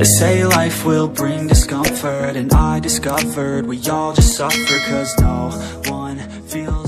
They say life will bring discomfort And I discovered we all just suffer Cause no one feels